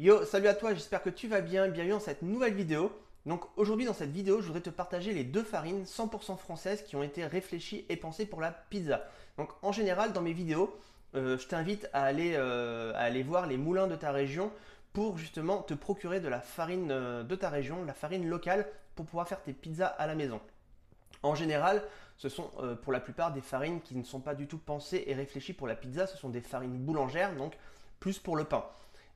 Yo, salut à toi, j'espère que tu vas bien, bienvenue dans cette nouvelle vidéo. Donc aujourd'hui dans cette vidéo, je voudrais te partager les deux farines 100% françaises qui ont été réfléchies et pensées pour la pizza. Donc en général dans mes vidéos, euh, je t'invite à, aller, euh, à aller voir les moulins de ta région pour justement te procurer de la farine euh, de ta région, la farine locale, pour pouvoir faire tes pizzas à la maison. En général, ce sont pour la plupart des farines qui ne sont pas du tout pensées et réfléchies pour la pizza, ce sont des farines boulangères, donc plus pour le pain.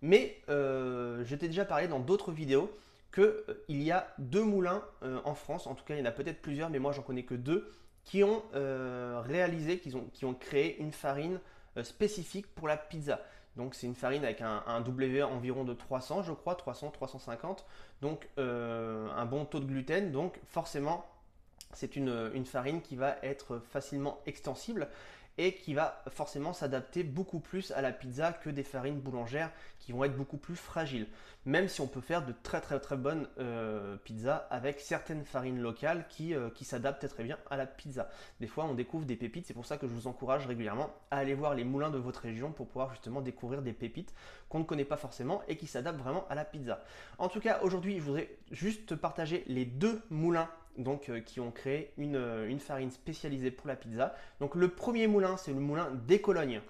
Mais euh, je t'ai déjà parlé dans d'autres vidéos qu'il euh, y a deux moulins euh, en France, en tout cas il y en a peut-être plusieurs, mais moi j'en connais que deux, qui ont réalisé, qui ont, créé une farine spécifique pour la pizza. Donc c'est une farine avec un, un, W environ de 300 je crois, 300, 350, donc un bon taux de gluten, donc forcément c'est une, farine qui va être facilement extensible et qui va forcément s'adapter beaucoup plus à la pizza que des farines boulangères qui vont être beaucoup plus fragiles. Même si on peut faire de très très très bonnes euh, pizzas avec certaines farines locales qui, euh, qui s'adaptent très bien à la pizza. Des fois on découvre des pépites, c'est pour ça que je vous encourage régulièrement à aller voir les moulins de votre région pour pouvoir justement découvrir des pépites qu'on ne connaît pas forcément et qui s'adaptent vraiment à la pizza. En tout cas aujourd'hui je voudrais juste partager les deux moulins donc, euh, qui ont créé euh, une, farine spécialisée pour la pizza. Donc le premier moulin, c'est le moulin des Colognes.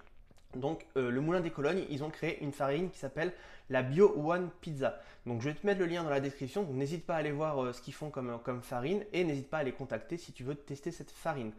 Donc euh, le moulin des Colognes, ils ont créé une farine qui s'appelle la Bio One Pizza. Donc je vais te mettre le lien dans la description, n'hésite pas à aller voir ce qu'ils font comme, comme farine et n'hésite pas à les contacter si tu veux tester cette farine.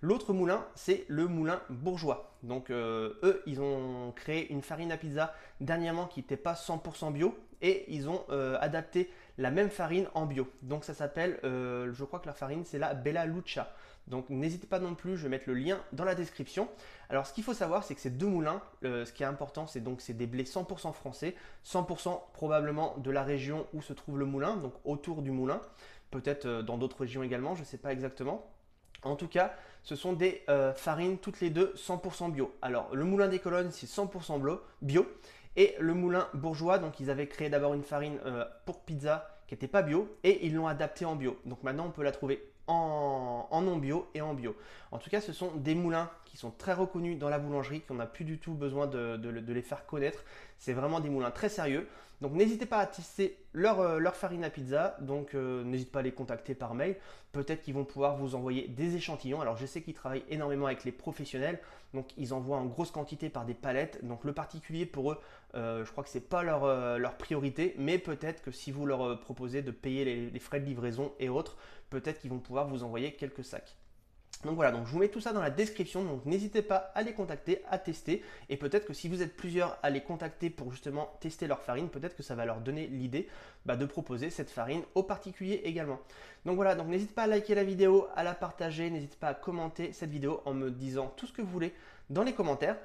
L'autre moulin, c'est le moulin bourgeois. Donc eux, ils ont créé une farine à pizza dernièrement qui n'était pas 100% bio et ils ont adapté la même farine en bio. Donc ça s'appelle, euh, je crois que la farine c'est la Bella Lucha. Donc n'hésitez pas non plus, je vais mettre le lien dans la description. Alors ce qu'il faut savoir c'est que ces deux moulins, euh, ce qui est important c'est donc c'est des blés 100% français, 100% probablement de la région où se trouve le moulin, donc autour du moulin, peut-être euh, dans d'autres régions également, je ne sais pas exactement. En tout cas, ce sont des farines toutes les deux 100% bio. Alors le moulin des colonnes c'est 100% bio et le moulin bourgeois, donc ils avaient créé d'abord une farine euh, pour pizza qui n'était pas bio et ils l'ont adaptée en bio. Donc maintenant on peut la trouver en, non bio et en bio. En tout cas, ce sont des moulins qui sont très reconnus dans la boulangerie, qu'on n'a plus du tout besoin de, les faire connaître. C'est vraiment des moulins très sérieux. Donc n'hésitez pas à tester leur, euh, leur farine à pizza. Donc euh, n'hésitez pas à les contacter par mail. Peut-être qu'ils vont pouvoir vous envoyer des échantillons. Alors je sais qu'ils travaillent énormément avec les professionnels. Donc ils envoient en grosse quantité par des palettes. Donc le particulier pour eux, euh, je crois que c'est pas leur, leur, priorité. Mais peut-être que si vous leur proposez de payer les frais de livraison et autres, peut-être qu'ils vont pouvoir vous envoyer quelques sacs. Donc voilà, donc je vous mets tout ça dans la description, donc n'hésitez pas à les contacter, à tester, et peut-être que si vous êtes plusieurs à les contacter pour justement tester leur farine, peut-être que ça va leur donner l'idée bah, de proposer cette farine aux particuliers également. Donc voilà, donc n'hésitez pas à liker la vidéo, à la partager, n'hésitez pas à commenter cette vidéo en me disant tout ce que vous voulez dans les commentaires.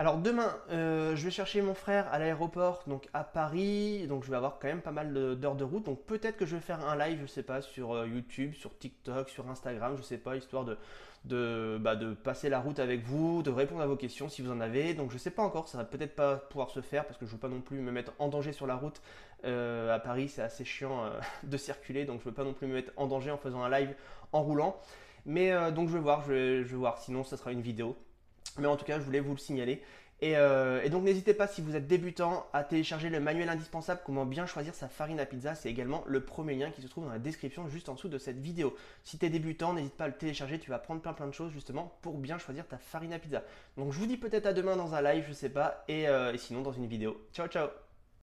Alors demain, euh, je vais chercher mon frère à l'aéroport, donc à Paris, donc je vais avoir quand même pas mal d'heures de, route, donc peut-être que je vais faire un live, je sais pas, sur euh, YouTube, sur TikTok, sur Instagram, je sais pas, histoire de, bah, de, passer la route avec vous, de répondre à vos questions si vous en avez, donc je sais pas encore, ça va peut-être pas pouvoir se faire parce que je veux pas non plus me mettre en danger sur la route. Euh, à Paris, c'est assez chiant de circuler, donc je veux pas non plus me mettre en danger en faisant un live en roulant. Mais donc je vais voir, je vais, je vais voir, sinon ça sera une vidéo. Mais en tout cas, je voulais vous le signaler. Euh, et, donc n'hésitez pas si vous êtes débutant à télécharger le manuel indispensable comment bien choisir sa farine à pizza. C'est également le premier lien qui se trouve dans la description juste en dessous de cette vidéo. Si tu es débutant, n'hésite pas à le télécharger, tu vas prendre plein plein de choses justement pour bien choisir ta farine à pizza. Donc je vous dis peut-être à demain dans un live, je sais pas, et, euh, et sinon dans une vidéo. Ciao ciao